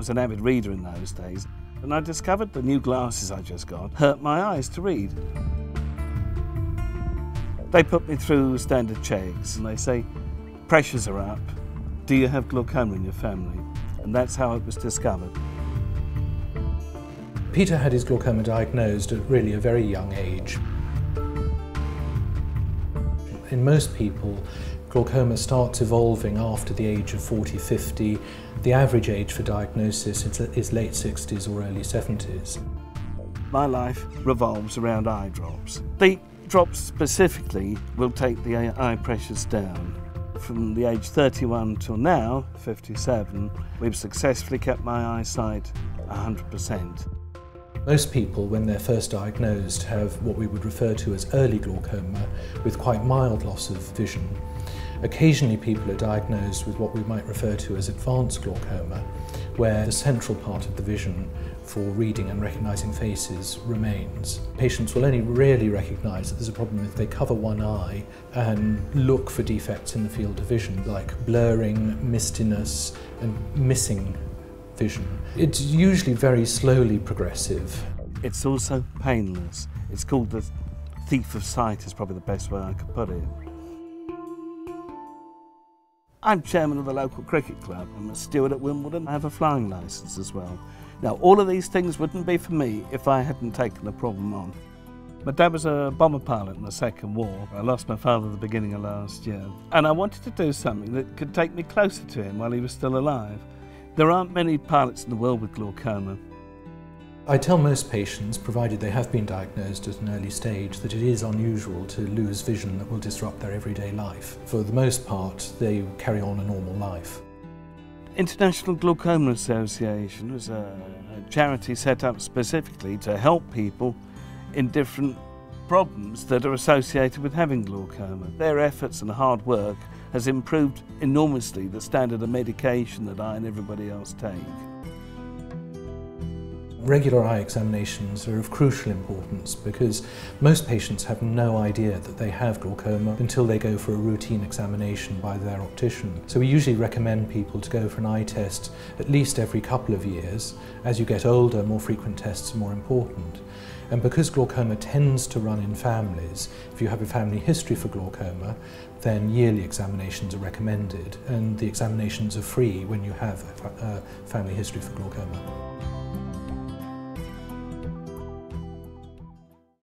was an avid reader in those days, and I discovered the new glasses I just got hurt my eyes to read. They put me through standard checks and they say, pressures are up. Do you have glaucoma in your family? And that's how it was discovered. Peter had his glaucoma diagnosed at really a very young age. In most people, glaucoma starts evolving after the age of 40, 50. The average age for diagnosis is late 60s or early 70s. My life revolves around eye drops. The drops specifically will take the eye pressures down. From the age 31 till now, 57, we've successfully kept my eyesight 100%. Most people, when they're first diagnosed, have what we would refer to as early glaucoma with quite mild loss of vision. Occasionally people are diagnosed with what we might refer to as advanced glaucoma, where the central part of the vision for reading and recognising faces remains. Patients will only really recognise that there's a problem if they cover one eye and look for defects in the field of vision, like blurring, mistiness and missing vision. It's usually very slowly progressive. It's also painless. It's called the thief of sight is probably the best way I could put it. I'm chairman of the local cricket club. I'm a steward at Wimbledon. I have a flying licence as well. Now, all of these things wouldn't be for me if I hadn't taken the problem on. My dad was a bomber pilot in the Second War. I lost my father at the beginning of last year. And I wanted to do something that could take me closer to him while he was still alive. There aren't many pilots in the world with glaucoma. I tell most patients, provided they have been diagnosed at an early stage, that it is unusual to lose vision that will disrupt their everyday life. For the most part, they carry on a normal life. International Glaucoma Association is a, a charity set up specifically to help people in different problems that are associated with having glaucoma. Their efforts and hard work has improved enormously the standard of medication that I and everybody else take. Regular eye examinations are of crucial importance because most patients have no idea that they have glaucoma until they go for a routine examination by their optician. So we usually recommend people to go for an eye test at least every couple of years. As you get older, more frequent tests are more important. And because glaucoma tends to run in families, if you have a family history for glaucoma, then yearly examinations are recommended and the examinations are free when you have a family history for glaucoma.